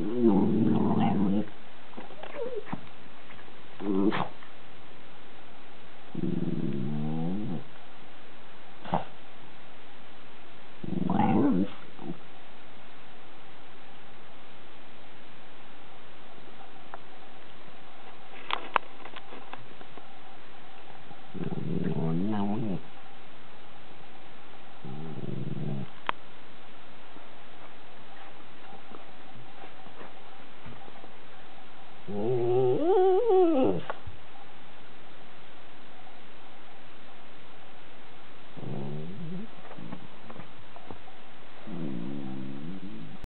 Mm-hmm. Ooh.